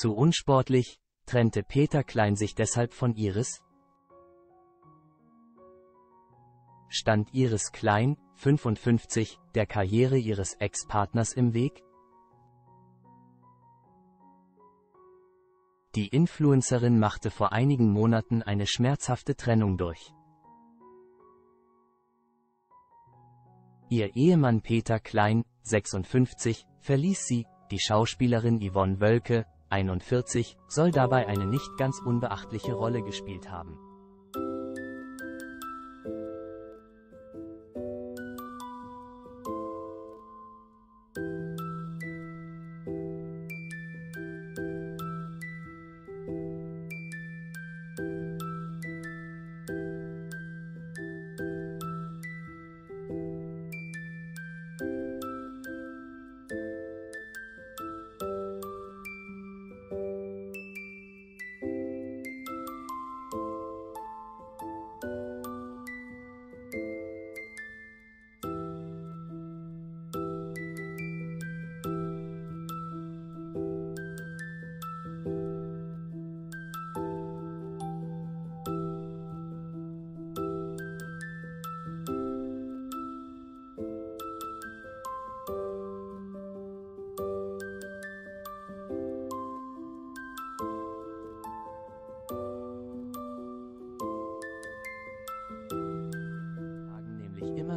Zu unsportlich, trennte Peter Klein sich deshalb von Iris? Stand Iris Klein, 55, der Karriere ihres Ex-Partners im Weg? Die Influencerin machte vor einigen Monaten eine schmerzhafte Trennung durch. Ihr Ehemann Peter Klein, 56, verließ sie, die Schauspielerin Yvonne Wölke, 41, soll dabei eine nicht ganz unbeachtliche Rolle gespielt haben.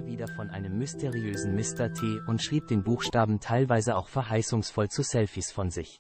Wieder von einem mysteriösen Mr. T und schrieb den Buchstaben teilweise auch verheißungsvoll zu Selfies von sich.